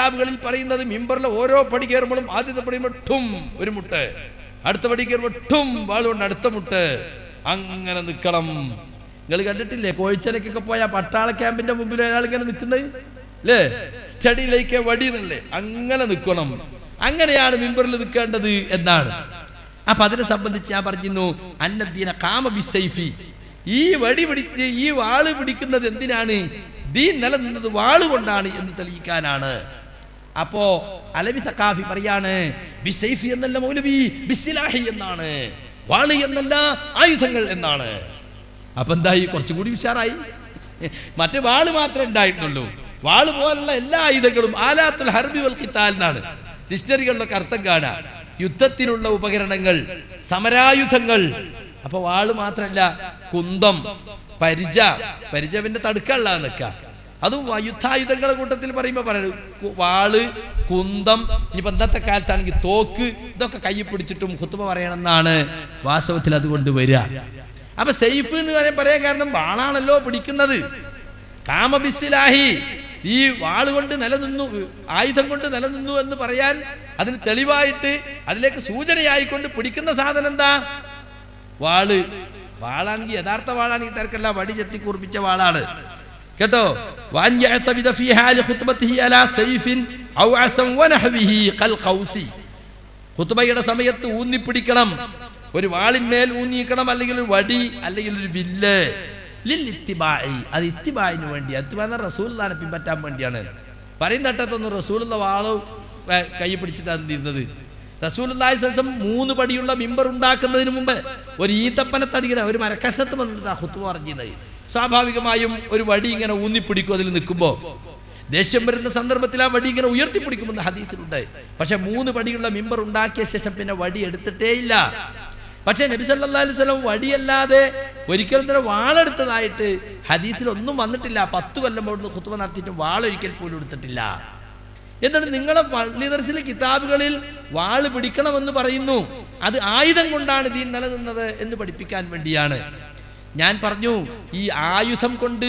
കിതാബുകളിൽ പറയുന്നത് മിമ്പറിലെ ഓരോ പടി കയറുമ്പോഴും ആദ്യത്തെ പടി കയറുമ്പോൾ ഒരു മുട്ട്. അടുത്ത പടി കയറുമ്പോൾ ഒട്ടും വാളുകൊണ്ട് അടുത്ത മുട്ട്. അങ്ങനെ നിൽക്കണം നിങ്ങൾ കണ്ടിട്ടില്ലേ? കോഴിച്ചലക്കൊക്കെ പോയ പട്ടാള ക്യാമ്പിന്റെ മുമ്പിൽ ഒരാൾ ഇങ്ങനെ നിൽക്കുന്നത്? അല്ലേ സ്റ്റഡിയിലേക്ക് വടി എന്നല്ലേ? അങ്ങനെ നിൽക്കണം അങ്ങനെയാണ് മിമ്പറിൽ നിൽക്കേണ്ടത് എന്നാണ്. അപ്പൊ അതിനെ സംബന്ധിച്ച് ഞാൻ പറഞ്ഞിരുന്നു അന്നദ്ദീന കാമ ബിസൈഫി. ഈ വടി പിടിച്ച് ഈ വാൾ പിടിക്കുന്നത് എന്തിനാണ്? ദീൻ നിലനിന്നത് വാളുകൊണ്ടാണ് എന്ന് തെളിയിക്കാനാണ്. അപ്പോ അലവി സക്കാഫി പറയാണ് ബിസൈഫി എന്നല്ല മൗലവി ബിസിലാഹി എന്നാണ് വാളി എന്നല്ല ആയുധങ്ങൾ എന്നാണ്. അപ്പൊ എന്തായി? കുറച്ചുകൂടി ഉഷാറായി. മറ്റേ വാൾ മാത്രമേ ഉണ്ടായിട്ടുള്ളൂ വാൾ പോലുള്ള എല്ലാ ആയുധങ്ങളും ആലാത്തുൽ ഹർബി വൽ എന്നാണ്. ഡിക്ഷണറികളിലൊക്കെ അർത്ഥം കാണാ. യുദ്ധത്തിനുള്ള ഉപകരണങ്ങൾ സമരായുധങ്ങൾ. അപ്പൊ വാൾ മാത്രമല്ല കുന്തം പരിച പരിചവിന്റെ തടുക്കള്ള നിക്ക അതും യുദ്ധായുധങ്ങളുടെ കൂട്ടത്തിൽ പറയുമ്പോൾ പറയുന്നത് വാൾ കുന്തം ഇനിയിപ്പോൾ ഇന്നത്തെ കാലത്താണെങ്കിൽ തോക്ക് ഇതൊക്കെ കയ്യിൽ പിടിച്ചിട്ടും കുത്തുമ പറയണമെന്നാണ് വാസ്തവത്തിൽ അതുകൊണ്ട് വരിക. അപ്പൊ സേഫ് എന്ന് പറയാൻ പറയാൻ കാരണം വാളാണല്ലോ പിടിക്കുന്നത്. കാമബിസിലാഹി ഈ വാളുകൊണ്ട് നിലനിന്നു ആയുധം കൊണ്ട് നിലനിന്നു എന്ന് പറയാൻ അതിന് തെളിവായിട്ട് അതിലേക്ക് സൂചനയായിക്കൊണ്ട് പിടിക്കുന്ന സാധനം എന്താ? വാൾ. വാളാണെങ്കിൽ യഥാർത്ഥ വാളാണെങ്കിൽ തിരക്കല്ല വടി ചെത്തി കുറിപ്പിച്ച വാളാണ്. കേട്ടോ? ഖുത്ബയുടെ സമയത്ത് ഊന്നിപ്പിടിക്കണം. ഒരു വാളിന്മേൽ ഊന്നിക്കണം അല്ലെങ്കിൽ ഒരു വടി അല്ലെങ്കിൽ ഒരു വില്ല്. അത് ഇത്തിബായിന് വേണ്ടി. അത്തിബാന്ന് റസൂലിനെ പിൻപറ്റാൻ വേണ്ടിയാണ്. പറയുന്ന തട്ടത്തൊന്നും റസൂലുള്ള വാൾ കൈ പിടിച്ചിട്ടാണ് തീരുന്നത് റസൂലുള്ളാഹി ശേഷം മൂന്ന് പടിയുള്ള മിമ്പർ ഉണ്ടാക്കുന്നതിന് മുമ്പ് ഒരു ഈത്തപ്പനത്തടിക്കുന്ന ഒരു മരക്കഷത്ത് വന്നിട്ട് ഹുത്തു പറഞ്ഞത് സ്വാഭാവികമായും ഒരു വടി ഇങ്ങനെ ഊന്നിപ്പിടിക്കും അതിൽ നിൽക്കുമ്പോൾ. ദേഷ്യം വരുന്ന സന്ദർഭത്തിൽ ആ വടി ഇങ്ങനെ ഉയർത്തിപ്പിടിക്കുമെന്ന് ഹദീത്തിലുണ്ട് പക്ഷെ മൂന്ന് വടിയുള്ള മിമ്പർ ഉണ്ടാക്കിയ ശേഷം പിന്നെ വടി എടുത്തിട്ടേ ഇല്ല. പക്ഷെ നബി സല്ലല്ലാഹു അലൈഹി വസല്ലം വടിയല്ലാതെ ഒരിക്കലും തന്നെ വാളെടുത്തതായിട്ട് ഹദീത്തിൽ ഒന്നും വന്നിട്ടില്ല. പത്ത് കൊല്ലം അവിടുന്ന് ഖുത്ബ നടത്തിയിട്ട് വാളൊരിക്കൽ പോലും എടുത്തിട്ടില്ല. എന്നിട്ട് നിങ്ങളെ പള്ളി ദർശന കിതാബുകളിൽ വാൾ പിടിക്കണമെന്ന് പറയുന്നു. അത് ആയുധം കൊണ്ടാണ് ദീൻ നിലനിന്നത് എന്ന് പഠിപ്പിക്കാൻ വേണ്ടിയാണ്. ഞാൻ പറഞ്ഞു ഈ ആയുധം കൊണ്ട്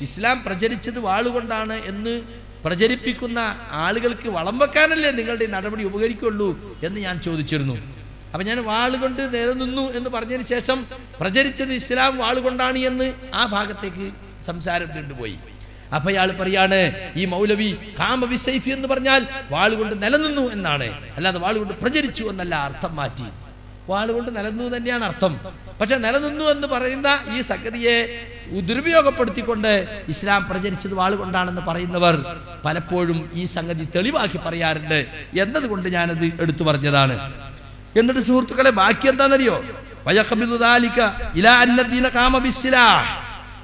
ഇസ്ലാം പ്രചരിച്ചത് വാളുകൊണ്ടാണ് എന്ന് പ്രചരിപ്പിക്കുന്ന ആളുകൾക്ക് വളം വെക്കാനല്ലേ നിങ്ങളുടെ നടപടി ഉപകരിക്കുള്ളൂ എന്ന് ഞാൻ ചോദിച്ചിരുന്നു. അപ്പൊ ഞാൻ വാളുകൊണ്ട് നിലനിന്നു എന്ന് പറഞ്ഞതിന് ശേഷം പ്രചരിച്ചത് ഇസ്ലാം വാളുകൊണ്ടാണ് എന്ന് ആ ഭാഗത്തേക്ക് സംസാരം നീണ്ടുപോയി അപ്പൊ അയാൾ പറയാണ് ഈ മൗലവി കാമവിസൈഫി എന്ന് പറഞ്ഞാൽ വാളുകൊണ്ട് നിലനിന്നു എന്നാണ്. അല്ലാതെ വാളുകൊണ്ട് പ്രചരിച്ചു എന്നല്ല അർത്ഥം മാറ്റി. വാളുകൊണ്ട് നിലനിന്നു തന്നെയാണ് അർത്ഥം. പക്ഷെ നിലനിന്നു എന്ന് പറയുന്ന ഈ സംഗതിയെ ദുരുപയോഗപ്പെടുത്തിക്കൊണ്ട് ഇസ്ലാം പ്രചരിച്ചത് വാളുകൊണ്ടാണെന്ന് പറയുന്നവർ പലപ്പോഴും ഈ സംഗതി തെളിവാക്കി പറയാറുണ്ട്. എന്നതുകൊണ്ട് ഞാനത് എടുത്തു പറഞ്ഞതാണ്. എന്നിട്ട് സുഹൃത്തുക്കളെ ബാക്കി എന്താണെന്നറിയോ?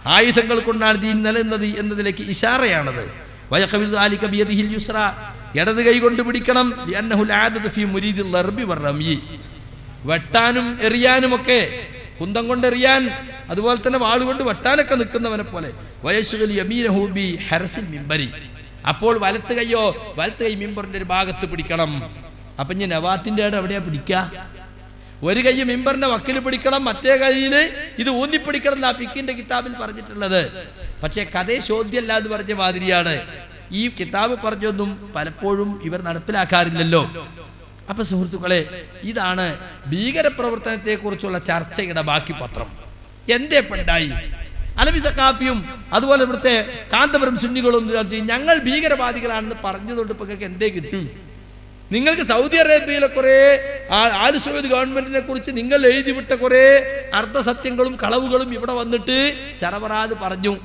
ആയുധങ്ങൾ കൊണ്ടാണ് ദീൻ നിലനിന്നത് എന്നതിലേക്ക് ഇഷാറയാണത് ഇടത് കൈ കൊണ്ട് പിടിക്കണം. വെട്ടാനും എറിയാനുമൊക്കെ കുന്തം കൊണ്ട് എറിയാൻ അതുപോലെ തന്നെ വാളുകൊണ്ട് വെട്ടാനൊക്കെ നിൽക്കുന്നവനെ പോലെ. അപ്പോൾ വലത്ത് കൈയോ വലത്ത് കൈ മിമ്പറിന്റെ ഒരു ഭാഗത്ത് പിടിക്കണം. അപ്പൊ ഞാൻ നവാത്തിന്റെ ഇടം എവിടെയാ പിടിക്കുക ഒരു കൈ മിമ്പറിന്റെ വക്കിൽ പിടിക്കണം മറ്റേ കൈയിൽ ഇത് ഊന്നിപ്പിടിക്കണം എന്നാ ഫിക്കിന്റെ കിതാബിൽ പറഞ്ഞിട്ടുള്ളത്. പക്ഷേ കഥയെ ചോദ്യമല്ല എന്ന് പറഞ്ഞ മാതിരിയാണ്. ഈ കിതാബ് പറഞ്ഞൊന്നും പലപ്പോഴും ഇവർ നടപ്പിലാക്കാറില്ലല്ലോ. അപ്പൊ സുഹൃത്തുക്കളെ ഇതാണ് ഭീകരപ്രവർത്തനത്തെ കുറിച്ചുള്ള ചർച്ചയുടെ ബാക്കി പത്രം. എന്തേ പെണ്ടായി? അലവി കാഫിയും അതുപോലെ ഇവിടുത്തെ കാന്തപുരം സുന്നികളും ഞങ്ങൾ ഭീകരവാദികളാണെന്ന് പറഞ്ഞതുകൊണ്ട് ഇപ്പൊ എന്തേ കിട്ടി? നിങ്ങൾക്ക് സൗദി അറേബ്യയിലെ കുറെ ആൽ ഗവൺമെന്റിനെ കുറിച്ച് നിങ്ങൾ എഴുതി വിട്ട കുറെ അർദ്ധസത്യങ്ങളും കളവുകളും ഇവിടെ വന്നിട്ട് ചറവറാത് പറഞ്ഞു.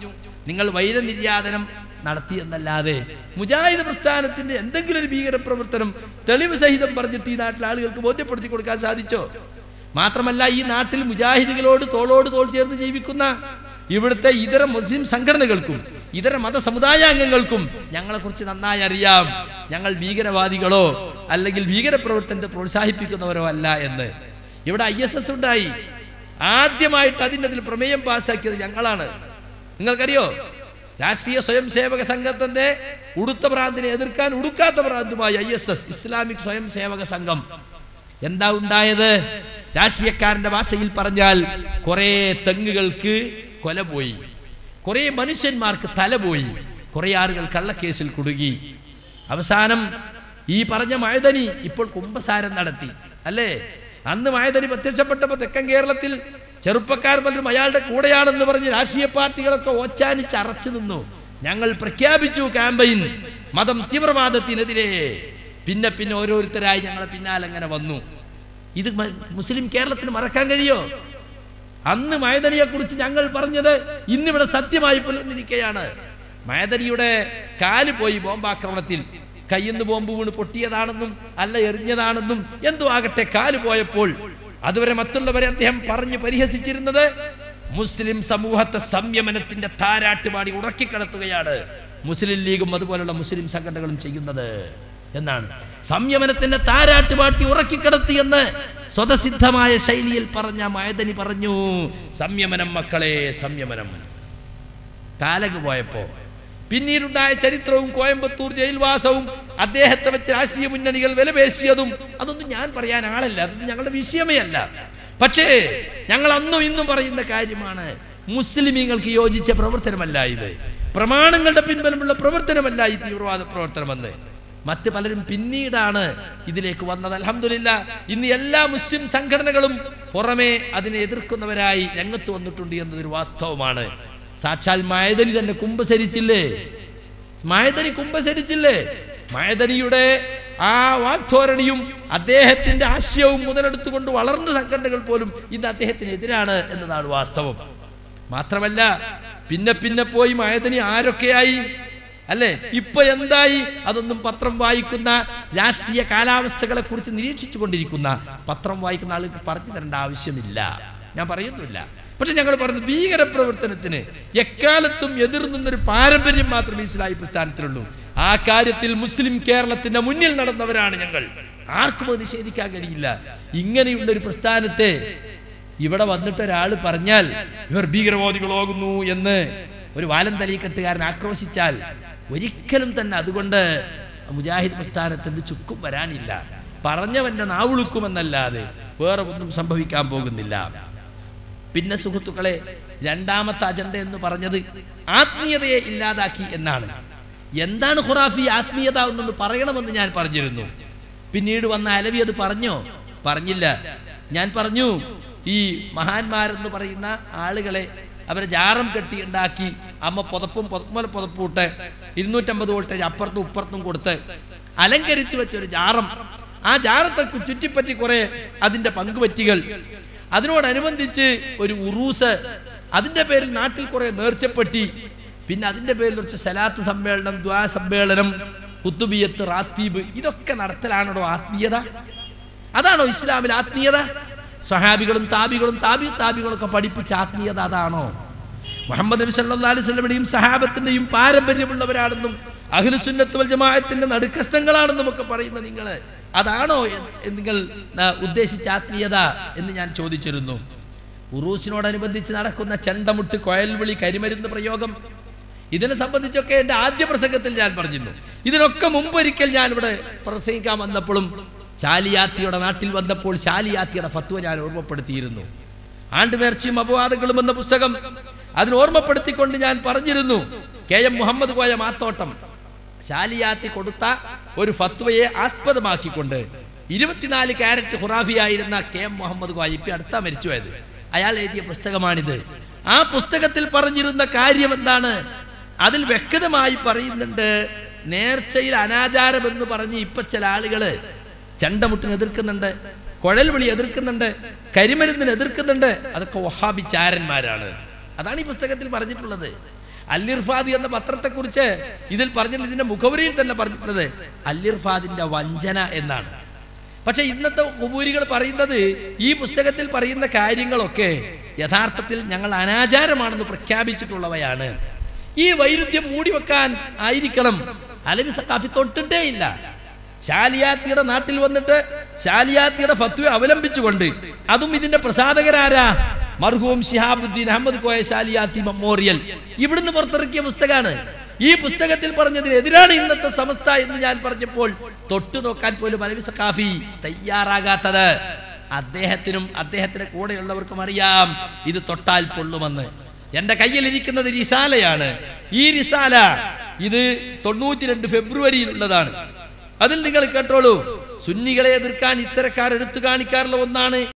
നിങ്ങൾ വൈരനിര്യാതനം നടത്തി എന്നല്ലാതെ മുജാഹിദ് പ്രസ്ഥാനത്തിന്റെ എന്തെങ്കിലും ഒരു ഭീകര പ്രവർത്തനം തെളിവ് സഹിതം പറഞ്ഞിട്ട് ഈ നാട്ടിലെ ആളുകൾക്ക് ബോധ്യപ്പെടുത്തി കൊടുക്കാൻ സാധിച്ചോ? മാത്രമല്ല ഈ നാട്ടിൽ മുജാഹിദികളോട് തോളോട് തോൾ ചേർന്ന് ജീവിക്കുന്ന ഇവിടുത്തെ ഇതര മുസ്ലിം സംഘടനകൾക്കും ഇതര മത സമുദായാംഗങ്ങൾക്കും ഞങ്ങളെക്കുറിച്ച് നന്നായി അറിയാം. ഞങ്ങൾ ഭീകരവാദികളോ അല്ലെങ്കിൽ ഭീകരപ്രവർത്തനത്തെ പ്രോത്സാഹിപ്പിക്കുന്നവരോ അല്ല എന്ന്. ഇവിടെ ഐ എസ് എസ് ഉണ്ടായി. ആദ്യമായിട്ട് അതിന്റെ അതിൽ പ്രമേയം പാസ്സാക്കിയത് ഞങ്ങളാണ്. നിങ്ങൾക്കറിയോ? രാഷ്ട്രീയ സ്വയം സേവക സംഘത്തിന്റെ ഉടുത്ത ഭ്രാന്തിനെ എതിർക്കാൻ ഉടുക്കാത്ത ഭ്രാന്തുമായി I S S Islamic Swayam Sevak Sangh. എന്താ ഉണ്ടായത്? രാഷ്ട്രീയക്കാരന്റെ ഭാഷയിൽ പറഞ്ഞാൽ കുറെ തെങ്ങുകൾക്ക് കൊല പോയി. കുറെ മനുഷ്യന്മാർക്ക് തല പോയി. കുറെ ആളുകൾ കള്ളക്കേസിൽ കുടുങ്ങി. അവസാനം ഈ പറഞ്ഞ മഴതനി ഇപ്പോൾ കുംഭസാരം നടത്തി. അല്ലേ? അന്ന് മഴതനി പ്രത്യക്ഷപ്പെട്ടപ്പോൾ തെക്കൻ കേരളത്തിൽ ചെറുപ്പക്കാർ പലരും അയാളുടെ കൂടെയാണെന്ന് പറഞ്ഞ് രാഷ്ട്രീയ പാർട്ടികളൊക്കെ ഓച്ചാനിച്ച് അറച്ചു നിന്നു. ഞങ്ങൾ പ്രഖ്യാപിച്ചു ക്യാമ്പയിൻ. മതം തീവ്രവാദത്തിനെതിരെ. പിന്നെ പിന്നെ ഓരോരുത്തരായി ഞങ്ങളെ പിന്നാലെ അങ്ങനെ വന്നു. ഇത് മുസ്ലിം കേരളത്തിന് മറക്കാൻ കഴിയോ? അന്ന് മയദനിയെ കുറിച്ച് ഞങ്ങൾ പറഞ്ഞത് ഇന്നിവിടെ സത്യമായി പുലർന്നിരിക്കുകയാണ് മയദനിയുടെ കാൽ പോയി ബോംബാക്രമണത്തിൽ. കയ്യിന്ന് ബോംബ് വീണ് പൊട്ടിയതാണെന്നും അല്ല എറിഞ്ഞതാണെന്നും എന്തോ ആകട്ടെ കാൽ പോയപ്പോൾ അതുവരെ മറ്റുള്ളവരെ അദ്ദേഹം പറഞ്ഞു പരിഹസിച്ചിരുന്നത് മുസ്ലിം സമൂഹത്തെ സംയമനത്തിന്റെ താരാട്ടുപാടി ഉറക്കിക്കിടത്തുകയാണ്. മുസ്ലിം ലീഗും അതുപോലുള്ള മുസ്ലിം സംഘടനകളും ചെയ്യുന്നത് എന്നാണ്. സംയമനത്തിന്റെ താരാട്ടുപാട്ടി ഉറക്കിക്കിടത്തി എന്ന് സ്വതസിദ്ധമായ ശൈലിയിൽ പറഞ്ഞ മായതനി പറഞ്ഞു സംയമനം മക്കളെ സംയമനം. കാലങ്ങ് പോയപ്പോ പിന്നീടുണ്ടായ ചരിത്രവും കോയമ്പത്തൂർ ജയിൽവാസവും അദ്ദേഹത്തെ വെച്ച് രാഷ്ട്രീയ മുന്നണികൾ വിലപേശിയതും അതൊന്നും ഞാൻ പറയാൻ ആളല്ല. അതൊന്നും ഞങ്ങളുടെ വിഷയമേ അല്ല. പക്ഷേ ഞങ്ങൾ അന്നും ഇന്നും പറയുന്ന കാര്യമാണ്. മുസ്ലിമീങ്ങൾക്ക് യോജിച്ച പ്രവർത്തനമല്ല ഇത്. പ്രമാണങ്ങളുടെ പിൻബലമുള്ള പ്രവർത്തനമല്ല ഈ തീവ്രവാദ പ്രവർത്തനമെന്ന് മറ്റ് പലരും പിന്നീടാണ് ഇതിലേക്ക് വന്നത്. അലഹമില്ല ഇന്ന് എല്ലാ മുസ്ലിം സംഘടനകളും പുറമേ അതിനെ എതിർക്കുന്നവരായി രംഗത്ത് വന്നിട്ടുണ്ട് എന്നതൊരു വാസ്തവമാണ്. സാക്ഷാൽ മായതനി തന്നെ കുംഭസരിച്ചില്ലേ മായതനി കുംഭസരിച്ചില്ലേ മായതനിയുടെ ആ വാഗ്ധോരണിയും അദ്ദേഹത്തിന്റെ ആശയവും മുതലെടുത്തുകൊണ്ട് വളർന്ന സംഘടനകൾ പോലും ഇന്ന് അദ്ദേഹത്തിന് എതിരാണ് എന്നതാണ് വാസ്തവം. മാത്രമല്ല പിന്നെ പിന്നെ പോയി മായതനി ആരൊക്കെയായി? അല്ലേ? ഇപ്പൊ എന്തായി? അതൊന്നും പത്രം വായിക്കുന്ന രാഷ്ട്രീയ കാലാവസ്ഥകളെ കുറിച്ച് നിരീക്ഷിച്ചു കൊണ്ടിരിക്കുന്ന പത്രം വായിക്കുന്ന ആൾക്ക് പറഞ്ഞു തരേണ്ട ആവശ്യമില്ല. ഞാൻ പറയുന്നില്ല പക്ഷെ ഞങ്ങൾ പറഞ്ഞു ഭീകരപ്രവർത്തനത്തിന് എക്കാലത്തും എതിർന്നൊരു പാരമ്പര്യം മാത്രമേ ഇസ്ലാഹി പ്രസ്ഥാനത്തിലുള്ളൂ. ആ കാര്യത്തിൽ മുസ്ലിം കേരളത്തിന്റെ മുന്നിൽ നടന്നവരാണ് ഞങ്ങൾ. ആർക്കും അത് നിഷേധിക്കാൻ കഴിയില്ല. ഇങ്ങനെയുള്ള ഒരു പ്രസ്ഥാനത്തെ ഇവിടെ വന്നിട്ട് ഒരാൾ പറഞ്ഞാൽ ഇവർ ഭീകരവാദികളാകുന്നു എന്ന് ഒരു വാലം തലീക്കെട്ടുകാരൻ ആക്രോശിച്ചാൽ ഒരിക്കലും തന്നെ അതുകൊണ്ട് മുജാഹിദ് പ്രസ്ഥാനത്തിന്റെ ചുക്കും വരാനില്ല. പറഞ്ഞവന്റെ നാവുളുക്കുമെന്നല്ലാതെ വേറെ ഒന്നും സംഭവിക്കാൻ പോകുന്നില്ല. പിന്നെ സുഹൃത്തുക്കളെ രണ്ടാമത്തെ അജണ്ട എന്ന് പറഞ്ഞത് ആത്മീയതയെ ഇല്ലാതാക്കി എന്നാണ്. എന്താണ് ഖുറാഫി ആത്മീയത എന്നൊന്ന് പറയണമെന്ന് ഞാൻ പറഞ്ഞിരുന്നു. പിന്നീട് വന്ന അലവി അത് പറഞ്ഞോ? പറഞ്ഞില്ല. ഞാൻ പറഞ്ഞു ഈ മഹാന്മാരെന്ന് പറയുന്ന ആളുകളെ അവരെ ജാറം കെട്ടി ഉണ്ടാക്കി അമ്മ പുതപ്പും പുതപ്പുമല പുതപ്പൂട്ട് ഇരുന്നൂറ്റമ്പത് വോൾട്ടേജ് അപ്പുറത്തും ഇപ്പുറത്തും കൊടുത്ത് അലങ്കരിച്ചു വെച്ചൊരു ജാറം. ആ ജാറത്തെ ചുറ്റിപ്പറ്റി കുറെ അതിന്റെ പങ്കുപറ്റികൾ. അതിനോടനുബന്ധിച്ച് ഒരു ഉറൂസ് അതിന്റെ പേരിൽ നാട്ടിൽ കുറെ നേർച്ചപ്പെട്ടി. പിന്നെ അതിന്റെ പേരിൽ കുറച്ച് സലാത്ത് സമ്മേളനം ദ്വാ സമ്മേളനം കുത്തുബിയത്ത് റാത്തീബ് ഇതൊക്കെ നടത്തലാണോ ആത്മീയത? അതാണോ ഇസ്ലാമിൽ ആത്മീയത? സഹാബികളും താബികളും താബി താബികളും ഒക്കെ പഠിപ്പിച്ച ആത്മീയത അതാണോ? മുഹമ്മദ് നബി സല്ലാ അലൈഹി വസല്ലമയുടെയും സഹാബത്തിന്റെയും പാരമ്പര്യമുള്ളവരാണെന്നും അഖിലുസുന്നത്ത് വൽ നടുക്കഷ്ടങ്ങളാണെന്നും ഒക്കെ പറയുന്ന നിങ്ങൾ അതാണോ നിങ്ങൾ ഉദ്ദേശിച്ച ആത്മീയത എന്ന് ഞാൻ ചോദിച്ചിരുന്നു. ഉറൂസിനോടനുബന്ധിച്ച് നടക്കുന്ന ചെണ്ടമുട്ട് കൊയൽവിളി കരിമരുന്ന് പ്രയോഗം ഇതിനെ സംബന്ധിച്ചൊക്കെ എന്റെ ആദ്യ പ്രസംഗത്തിൽ ഞാൻ പറഞ്ഞിരുന്നു. ഇതിനൊക്കെ മുമ്പൊരിക്കൽ ഞാൻ ഇവിടെ പ്രസംഗിക്കാൻ വന്നപ്പോഴും ചാലിയാത്തിയുടെ നാട്ടിൽ വന്നപ്പോൾ ചാലിയാത്തിയുടെ ഫത്വ ഞാൻ ഓർമ്മപ്പെടുത്തിയിരുന്നു. ആണ്ട് നേർച്ചയും അപവാദങ്ങളും എന്ന പുസ്തകം അതിന് ഓർമ്മപ്പെടുത്തിക്കൊണ്ട് ഞാൻ പറഞ്ഞിരുന്നു കെ എം മുഹമ്മദ് കോയ മാത്തോട്ടം. ശാലിയാത്തി കൊടുത്ത ഒരു ഫത്വയെ ആസ്പദമാക്കിക്കൊണ്ട് ഇരുപത്തിനാല് ക്യാരറ്റ് ഹുറാഫിയായിരുന്ന കെ എം മുഹമ്മദ് കോയ അടുത്ത മരിച്ചുപോയത്. അയാൾ എഴുതിയ പുസ്തകമാണിത്. ആ പുസ്തകത്തിൽ പറഞ്ഞിരുന്ന കാര്യം എന്താണ് അതിൽ വ്യക്തമായി പറയുന്നുണ്ട് നേർച്ചയിൽ അനാചാരം എന്ന് പറഞ്ഞ് ഇപ്പൊ ചില ആളുകൾ ചണ്ടമുട്ടിന് എതിർക്കുന്നുണ്ട് കുഴൽ വിളി എതിർക്കുന്നുണ്ട് കരിമരുന്നിന് എതിർക്കുന്നുണ്ട് അതൊക്കെ വഹാബിചാരന്മാരാണ് അതാണ് ഈ പുസ്തകത്തിൽ പറഞ്ഞിട്ടുള്ളത്. അല്ലിർഫാദി എന്ന പത്രത്തെക്കുറിച്ച് ഇതിൽ പറഞ്ഞില്ല ഇതിന്റെ മുഖവരിയിൽ തന്നെ പറഞ്ഞിട്ടുള്ളത് അല്ലിർഫാദിന്റെ വഞ്ചന എന്നാണ്. പക്ഷെ ഇന്നത്തെ കുബൂരികൾ പറയുന്നത് ഈ പുസ്തകത്തിൽ പറയുന്ന കാര്യങ്ങളൊക്കെ യഥാർത്ഥത്തിൽ ഞങ്ങൾ അനാചാരമാണെന്ന് പ്രഖ്യാപിച്ചിട്ടുള്ളവയാണ്. ഈ വൈരുദ്ധ്യം മൂടി വെക്കാൻ ആയിരിക്കണം. അലവി സക്കാഫി തൊട്ടിട്ടേ ഇല്ല. ശാലിയാത്തിയുടെ നാട്ടിൽ വന്നിട്ട് ശാലിയാത്തിയുടെ ഫത്വ അവലംബിച്ചുകൊണ്ട് അതും ഇതിന്റെ പ്രസാധകരാരാ? മർഹൂം ഷിഹാബുദ്ദീൻ അഹമ്മദ് കോയ ശാലിയാത്തി മെമ്മോറിയൽ. ഇവിടുന്ന് പുറത്തിറക്കിയ പുസ്തകമാണ് ഈ പുസ്തകത്തിൽ പറഞ്ഞതിനെതിരാണ് ഇന്നത്തെ സമസ്ത എന്ന് ഞാൻ പറഞ്ഞപ്പോൾ തൊട്ടു നോക്കാൻ പോലും അലവി സഖാഫി തയ്യാറാകാത്തത്. അദ്ദേഹത്തിനും അദ്ദേഹത്തിന്റെ കൂടെയുള്ളവർക്കും അറിയാം ഇത് തൊട്ടാൽ പൊള്ളുമെന്ന്. എന്റെ കയ്യിൽ ഇരിക്കുന്നത് റിസാലയാണ്. ഈ റിസാല ഇത് തൊണ്ണൂറ്റി രണ്ട് ഫെബ്രുവരിയിലുള്ളതാണ്. അതിൽ നിങ്ങൾ കേട്ടോളൂ സുന്നികളെ എതിർക്കാൻ ഇത്തരക്കാർ എടുത്തു കാണിക്കാറുള്ള ഒന്നാണ്